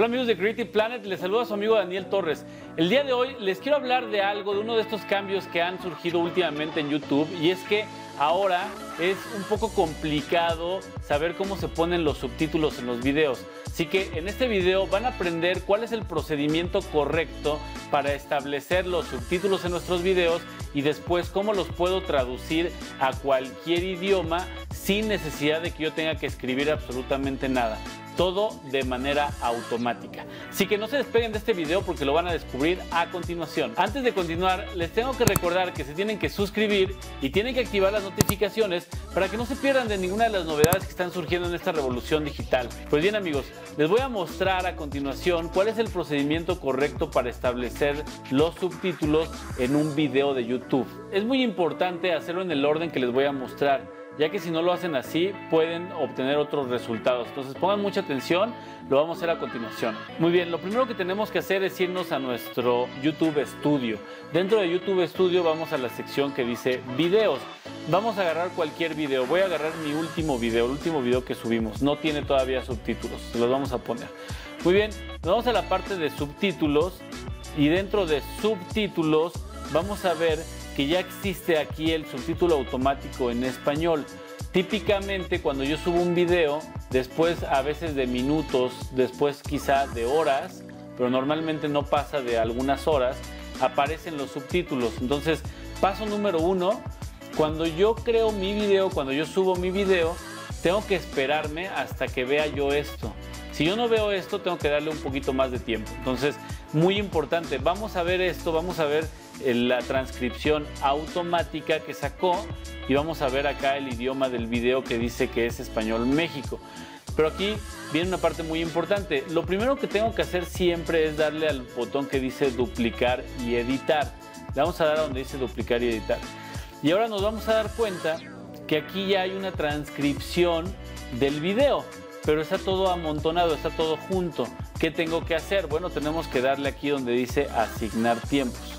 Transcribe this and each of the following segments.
Hola amigos de Creative Planet, les saluda su amigo Daniel Torres. El día de hoy les quiero hablar de algo, de uno de estos cambios que han surgido últimamente en YouTube y es que ahora es un poco complicado saber cómo se ponen los subtítulos en los videos. Así que en este video van a aprender cuál es el procedimiento correcto para establecer los subtítulos en nuestros videos y después cómo los puedo traducir a cualquier idioma sin necesidad de que yo tenga que escribir absolutamente nada todo de manera automática. Así que no se despeguen de este video porque lo van a descubrir a continuación. Antes de continuar, les tengo que recordar que se tienen que suscribir y tienen que activar las notificaciones para que no se pierdan de ninguna de las novedades que están surgiendo en esta revolución digital. Pues bien amigos, les voy a mostrar a continuación cuál es el procedimiento correcto para establecer los subtítulos en un video de YouTube. Es muy importante hacerlo en el orden que les voy a mostrar ya que si no lo hacen así pueden obtener otros resultados. Entonces pongan mucha atención, lo vamos a hacer a continuación. Muy bien, lo primero que tenemos que hacer es irnos a nuestro YouTube Studio. Dentro de YouTube Studio vamos a la sección que dice videos. Vamos a agarrar cualquier video. Voy a agarrar mi último video, el último video que subimos. No tiene todavía subtítulos, se los vamos a poner. Muy bien, vamos a la parte de subtítulos y dentro de subtítulos vamos a ver que ya existe aquí el subtítulo automático en español. Típicamente cuando yo subo un video, después a veces de minutos, después quizá de horas, pero normalmente no pasa de algunas horas, aparecen los subtítulos. Entonces, paso número uno, cuando yo creo mi video, cuando yo subo mi video, tengo que esperarme hasta que vea yo esto. Si yo no veo esto, tengo que darle un poquito más de tiempo. Entonces, muy importante, vamos a ver esto, vamos a ver la transcripción automática que sacó y vamos a ver acá el idioma del video que dice que es español México. Pero aquí viene una parte muy importante. Lo primero que tengo que hacer siempre es darle al botón que dice duplicar y editar. Le vamos a dar a donde dice duplicar y editar. Y ahora nos vamos a dar cuenta que aquí ya hay una transcripción del video, pero está todo amontonado, está todo junto. ¿Qué tengo que hacer? Bueno, tenemos que darle aquí donde dice asignar tiempos.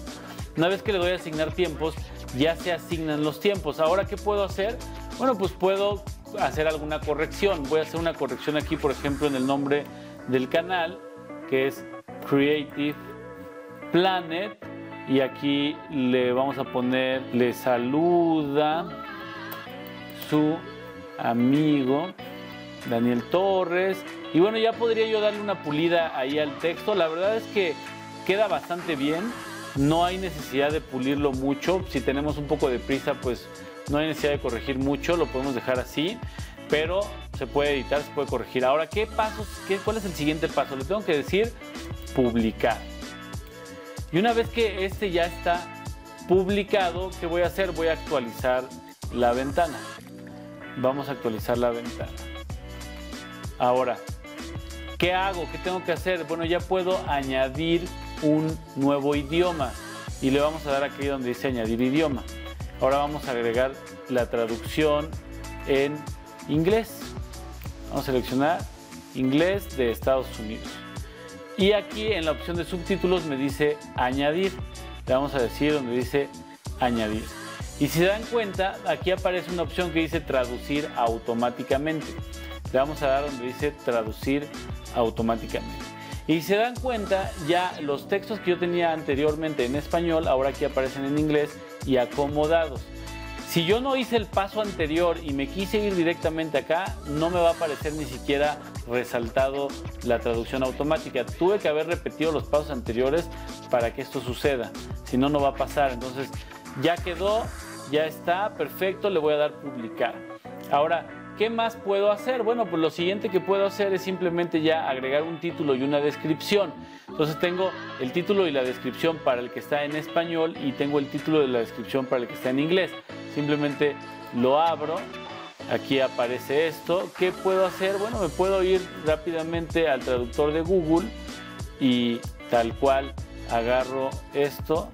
Una vez que le doy a asignar tiempos, ya se asignan los tiempos. Ahora, ¿qué puedo hacer? Bueno, pues puedo hacer alguna corrección. Voy a hacer una corrección aquí, por ejemplo, en el nombre del canal, que es Creative Planet. Y aquí le vamos a poner, le saluda su amigo Daniel Torres. Y bueno, ya podría yo darle una pulida ahí al texto. La verdad es que queda bastante bien. No hay necesidad de pulirlo mucho. Si tenemos un poco de prisa, pues no hay necesidad de corregir mucho. Lo podemos dejar así. Pero se puede editar, se puede corregir. Ahora, ¿qué pasos? Qué, ¿Cuál es el siguiente paso? Le tengo que decir publicar. Y una vez que este ya está publicado, ¿qué voy a hacer? Voy a actualizar la ventana. Vamos a actualizar la ventana. Ahora, ¿qué hago? ¿Qué tengo que hacer? Bueno, ya puedo añadir un nuevo idioma y le vamos a dar aquí donde dice añadir idioma. Ahora vamos a agregar la traducción en inglés. Vamos a seleccionar inglés de Estados Unidos. Y aquí en la opción de subtítulos me dice añadir. Le vamos a decir donde dice añadir. Y si se dan cuenta, aquí aparece una opción que dice traducir automáticamente. Le vamos a dar donde dice traducir automáticamente. Y se dan cuenta, ya los textos que yo tenía anteriormente en español, ahora aquí aparecen en inglés y acomodados. Si yo no hice el paso anterior y me quise ir directamente acá, no me va a aparecer ni siquiera resaltado la traducción automática. Tuve que haber repetido los pasos anteriores para que esto suceda. Si no, no va a pasar. Entonces, ya quedó, ya está, perfecto, le voy a dar publicar. Ahora, ¿Qué más puedo hacer? Bueno, pues lo siguiente que puedo hacer es simplemente ya agregar un título y una descripción. Entonces tengo el título y la descripción para el que está en español y tengo el título de la descripción para el que está en inglés. Simplemente lo abro, aquí aparece esto. ¿Qué puedo hacer? Bueno, me puedo ir rápidamente al traductor de Google y tal cual agarro esto,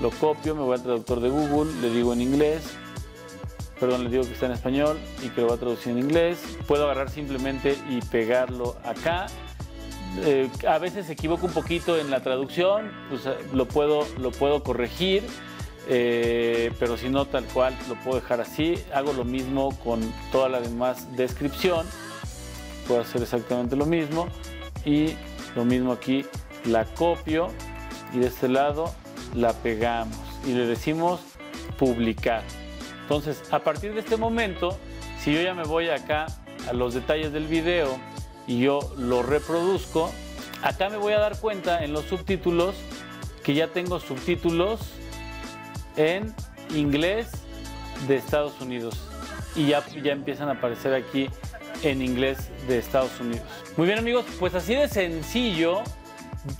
lo copio, me voy al traductor de Google, le digo en inglés, perdón, le digo que está en español y que lo va a traducir en inglés. Puedo agarrar simplemente y pegarlo acá. Eh, a veces se equivoco un poquito en la traducción, pues eh, lo puedo, lo puedo corregir, eh, pero si no tal cual lo puedo dejar así. Hago lo mismo con toda la demás descripción. Puedo hacer exactamente lo mismo. y lo mismo aquí, la copio y de este lado la pegamos y le decimos publicar. Entonces, a partir de este momento, si yo ya me voy acá a los detalles del video y yo lo reproduzco, acá me voy a dar cuenta en los subtítulos que ya tengo subtítulos en inglés de Estados Unidos y ya, ya empiezan a aparecer aquí en inglés de Estados Unidos. Muy bien amigos, pues así de sencillo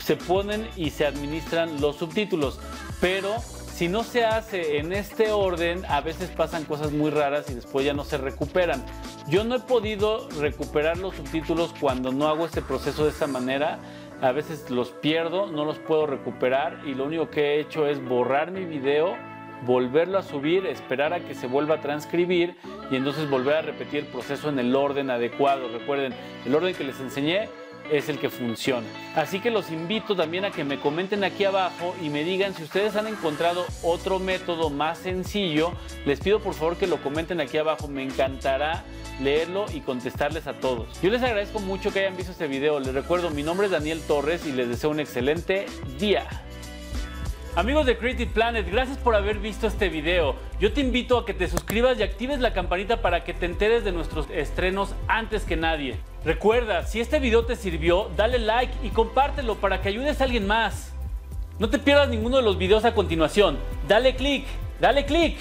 se ponen y se administran los subtítulos, pero si no se hace en este orden, a veces pasan cosas muy raras y después ya no se recuperan. Yo no he podido recuperar los subtítulos cuando no hago este proceso de esta manera. A veces los pierdo, no los puedo recuperar y lo único que he hecho es borrar mi video, volverlo a subir, esperar a que se vuelva a transcribir y entonces volver a repetir el proceso en el orden adecuado. Recuerden, el orden que les enseñé es el que funciona. Así que los invito también a que me comenten aquí abajo y me digan si ustedes han encontrado otro método más sencillo. Les pido por favor que lo comenten aquí abajo, me encantará leerlo y contestarles a todos. Yo les agradezco mucho que hayan visto este video. Les recuerdo, mi nombre es Daniel Torres y les deseo un excelente día. Amigos de Creative Planet, gracias por haber visto este video. Yo te invito a que te suscribas y actives la campanita para que te enteres de nuestros estrenos antes que nadie. Recuerda, si este video te sirvió, dale like y compártelo para que ayudes a alguien más. No te pierdas ninguno de los videos a continuación. Dale click, dale click.